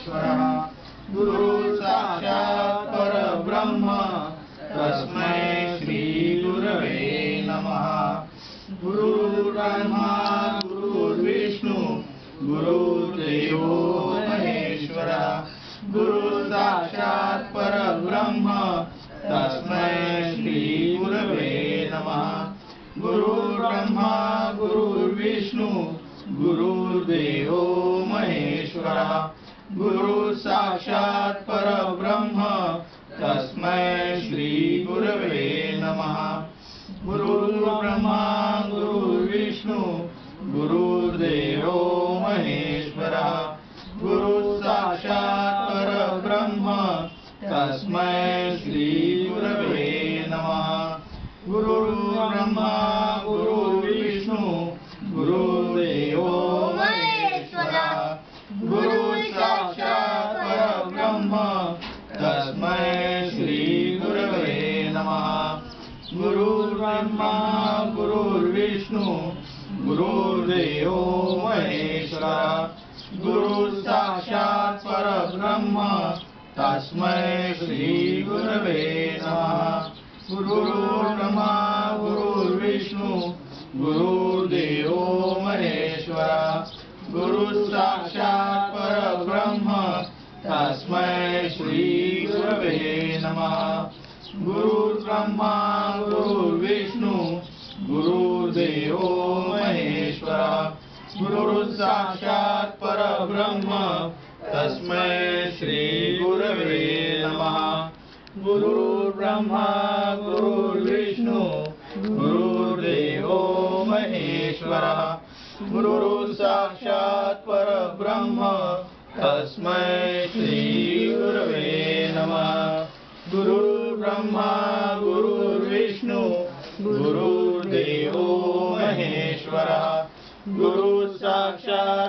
महेश्वरः गुरु साक्षात् परब्रह्म। तस्मै श्रीगुरवे नमः। गुरुर्ब्रह्मा गुरुर्विष्णु गुरुर्देवो महेश्वर। गुरु साक्षात् परब्रह्म। तस्मै श्रीगुरवे नमः। गुरुर्ब्रह्मा गुरुर्विष्णु गुरुर्देवो महेश्वरः। गुरु साक्षात् परब्रह्म। तस्मै श्रीगुरवे नमः। गुरुर्ब्रह्मा गुरुर्विष्णु गुरुर्देवो महेश्वरः। गुरु साक्षात् परब्रह्म। तस्मै श्रीगुरवे नमः। गुरुर्ब्रह्मा गुरुर्ब्रह्मा गुरुर्विष्णू गुरुर्देव महेश्वरा गुरु साक्षात परब्रह्म तस्मै श्रीगुरवे नमः. गुरुर्ब्रह्मा गुरुर्विष्णू गुरुर्देव महेश्वरा गुरु साक्षात परब्रह्म तस्मै श्रीगुरवे नमः. गुरु ब्रह्मा गुरु विष्णु गुरु साक्षात् परब्रह्म तस्मै श्रीगुरवे नमः. गुरुर्ब्रह्मा गुरुर्विष्णु गुरुर्देवो महेश्वरः गुरु साक्षात परब्रह्म तस्मै श्री गुरवे नमः. गुरु ब्रह्मा गुरुर्विष्णु गुरुर्देव महेश्वरा गुरु साक्षात्